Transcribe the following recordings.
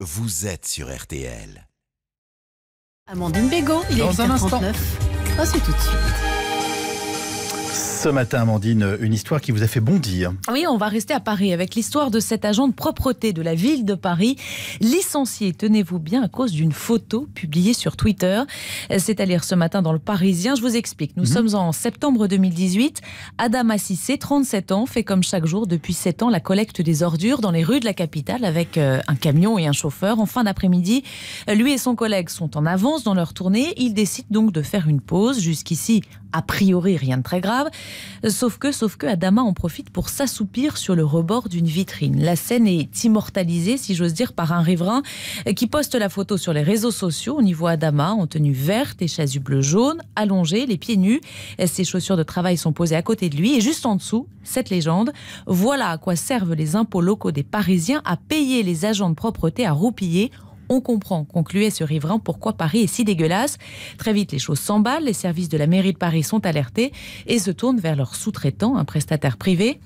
vous êtes sur RTL. Amandine Bégaud, il est Dans un 8h39. Ah, c'est tout de suite. Ce matin, Amandine, une histoire qui vous a fait bondir. Oui, on va rester à Paris avec l'histoire de cet agent de propreté de la ville de Paris, licencié, tenez-vous bien, à cause d'une photo publiée sur Twitter. C'est à lire ce matin dans le Parisien. Je vous explique. Nous sommes en septembre 2018. Adam Assissé, 37 ans, fait comme chaque jour depuis 7 ans la collecte des ordures dans les rues de la capitale avec euh, un camion et un chauffeur. En fin d'après-midi, lui et son collègue sont en avance dans leur tournée. Ils décident donc de faire une pause. Jusqu'ici, a priori, rien de très grave. Sauf que, sauf que Adama en profite pour s'assoupir sur le rebord d'une vitrine. La scène est immortalisée, si j'ose dire, par un riverain qui poste la photo sur les réseaux sociaux. On y voit Adama en tenue verte et chasuble jaune, allongé, les pieds nus. Ses chaussures de travail sont posées à côté de lui. Et juste en dessous, cette légende. Voilà à quoi servent les impôts locaux des Parisiens à payer les agents de propreté à roupiller on comprend, concluait ce riverain, pourquoi Paris est si dégueulasse. Très vite, les choses s'emballent, les services de la mairie de Paris sont alertés et se tournent vers leur sous-traitant, un prestataire privé.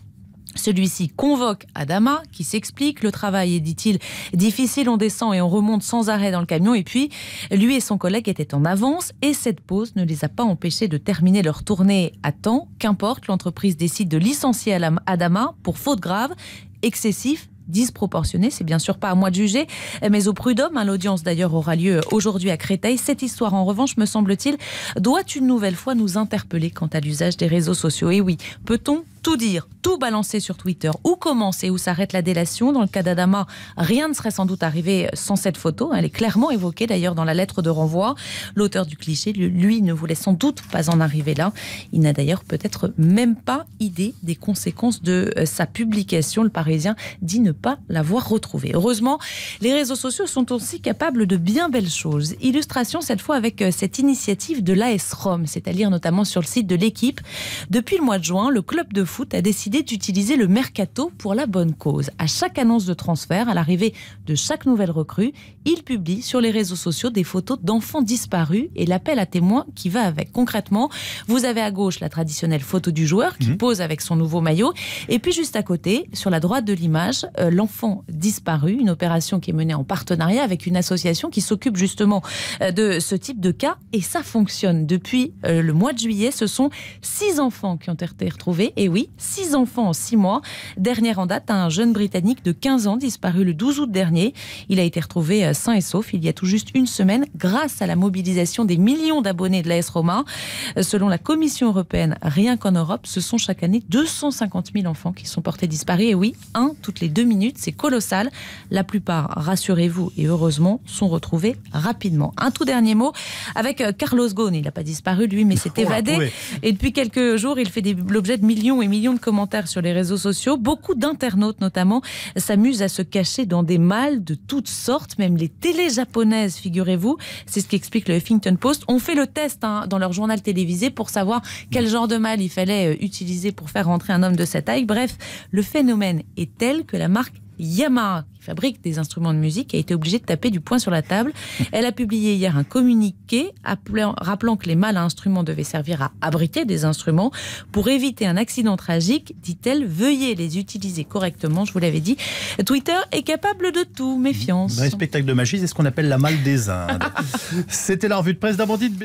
Celui-ci convoque Adama, qui s'explique. Le travail est, dit-il, difficile. On descend et on remonte sans arrêt dans le camion. Et puis, lui et son collègue étaient en avance. Et cette pause ne les a pas empêchés de terminer leur tournée à temps. Qu'importe, l'entreprise décide de licencier Adama pour faute grave, excessif disproportionné. C'est bien sûr pas à moi de juger, mais au prud'homme. Hein, L'audience d'ailleurs aura lieu aujourd'hui à Créteil. Cette histoire, en revanche, me semble-t-il, doit une nouvelle fois nous interpeller quant à l'usage des réseaux sociaux. Et oui, peut-on tout dire, tout balancer sur Twitter Où commence et où s'arrête la délation Dans le cas d'Adama, rien ne serait sans doute arrivé sans cette photo. Elle est clairement évoquée d'ailleurs dans la lettre de renvoi. L'auteur du cliché, lui, ne voulait sans doute pas en arriver là. Il n'a d'ailleurs peut-être même pas idée des conséquences de euh, sa publication. Le Parisien dit ne pas l'avoir retrouvée. Heureusement, les réseaux sociaux sont aussi capables de bien belles choses. Illustration cette fois avec euh, cette initiative de l'AS Rome, c'est à dire notamment sur le site de l'équipe. Depuis le mois de juin, le club de foot a décidé d'utiliser le mercato pour la bonne cause. À chaque annonce de transfert, à l'arrivée de chaque nouvelle recrue, il publie sur les réseaux sociaux des photos d'enfants disparus et l'appel à témoins qui va avec. Concrètement, vous avez à gauche la traditionnelle photo du joueur qui pose avec son nouveau maillot, et puis juste à côté, sur la droite de l'image, euh, l'enfant disparu, une opération qui est menée en partenariat avec une association qui s'occupe justement euh, de ce type de cas, et ça fonctionne. Depuis euh, le mois de juillet, ce sont six enfants qui ont été retrouvés, et oui, six enfants en six mois. Dernière en date, un jeune Britannique de 15 ans disparu le 12 août dernier. Il a été retrouvé euh, sain et sauf il y a tout juste une semaine grâce à la mobilisation des millions d'abonnés de l'AS Roma. Euh, Selon la Commission européenne, rien qu'en Europe, ce sont chaque année 250 000 enfants qui sont portés disparus. Et oui, un toutes les deux minutes, c'est colossal. La plupart, rassurez-vous et heureusement, sont retrouvés rapidement. Un tout dernier mot avec euh, Carlos Ghosn. Il n'a pas disparu lui, mais s'est évadé. Et depuis quelques jours, il fait l'objet de millions et millions de commentaires sur les réseaux sociaux. Beaucoup d'internautes, notamment, s'amusent à se cacher dans des malles de toutes sortes, même les télés japonaises, figurez-vous. C'est ce qu'explique le Huffington Post. On fait le test hein, dans leur journal télévisé pour savoir quel genre de malle il fallait euh, utiliser pour faire rentrer un homme de cette taille. Bref, le phénomène est tel que la marque Yamaha, qui fabrique des instruments de musique, a été obligée de taper du poing sur la table. Elle a publié hier un communiqué appelant- rappelant que les mâles à instruments devaient servir à abriter des instruments. Pour éviter un accident tragique, dit-elle, veuillez les utiliser correctement. Je vous l'avais dit, Twitter est capable de tout. Méfiance. Dans les spectacles de magie, c'est ce qu'on appelle la malle des Indes. C'était la revue de presse d'Amandine.